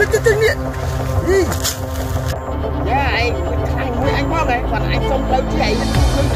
Chết chết chết miệng Đi Dạ anh Anh với anh Phong này Còn anh không đâu chị Anh không Anh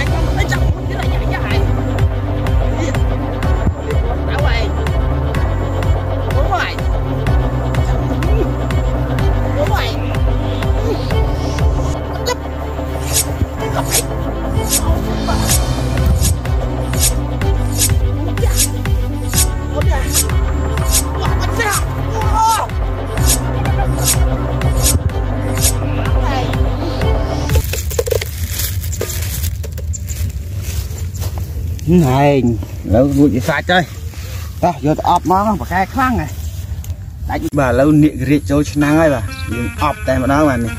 ហែងឥឡូវរួចវាសាច់ហើយតោះយកទៅអប់មកប្រកែខ្លាំងហើយដាច់បាទឥឡូវនាគរាជចូលឆ្នាំងហើយបាទយើងអប់តែម្ដងបាទនេះ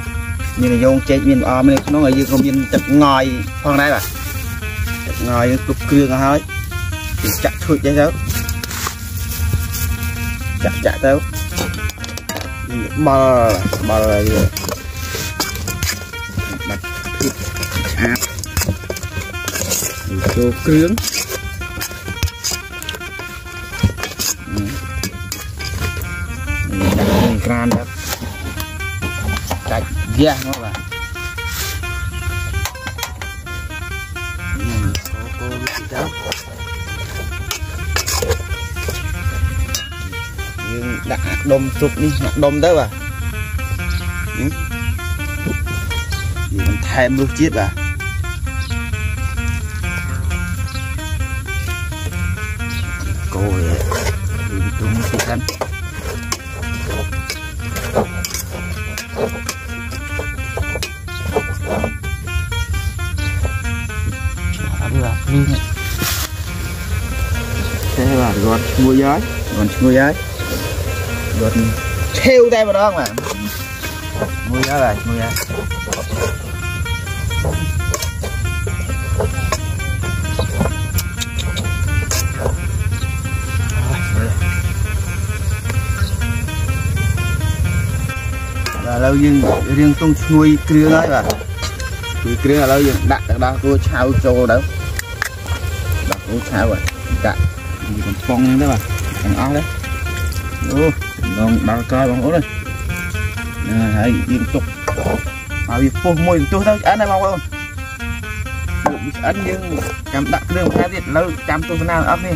មានយងចេកមានអមនៅក្នុងហើយយើងក៏មានទឹកងយផងដែរបាទទឹកងយគ្រប់គ្រឿងហើយចាក់ឈូចចេះទៅចាក់ចាក់ទៅបល់បល់ហើយបាត់ឈាប cho hơi thì chặt thui chơi đặt thịt nó là nhưng đom chụp đi đom đó à ừ. thêm luôn chết à đi này thế là gọt mua giấy. Còn mua giấy. Gọt theo tay vào đó mà. Mua giấy này mua giấy ឥឡូវយើងរៀងទុំឈ្ងុយគ្រឿងហើយបាទគឺគ្រឿងឥឡូវយើងដាក់ទឹកដោះគោឆៅចូលទៅដោះគោឆៅហើយដាក់មួយកំប៉ុងហ្នឹងទៅបាទទាំងអស់ហ្នឹងអូដងដល់ក្រោយបងប្អូនណាហើយយើងទុកហើយវាពុះមួយទុះទៅឆ្អិនហើយបងប្អូនស្អិនយើងចាំដាក់គ្រឿងផ្លែទៀតឥឡូវចាំទស្សនាអស់នេះ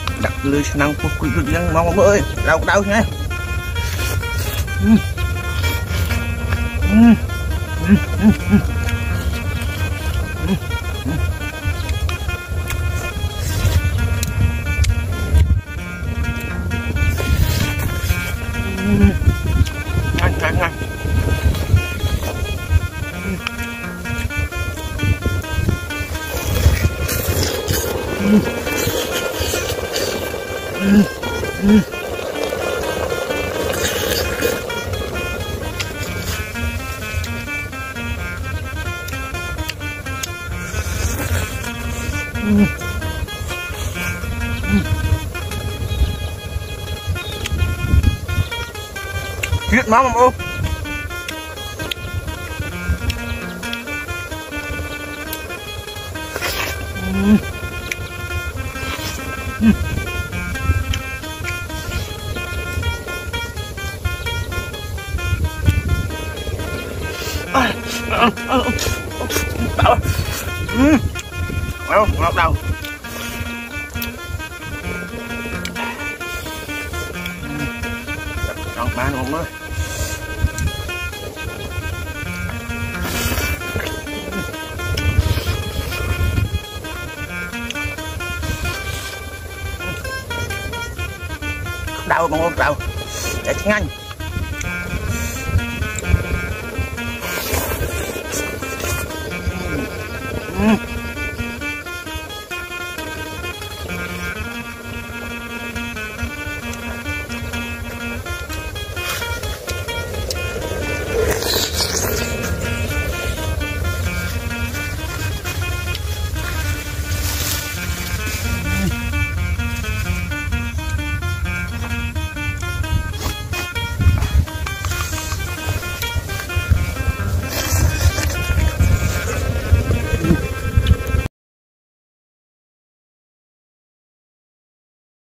ô đặt lưới năng phục quý được nhân mong ơi đau đau ừ. ừ. ừ. nhé Mm. Giết máu mà ô Mm. Đau đau ngọt đầu chọn ba ngon mới đau. Bằng ôm đau để nhanh. 嗯。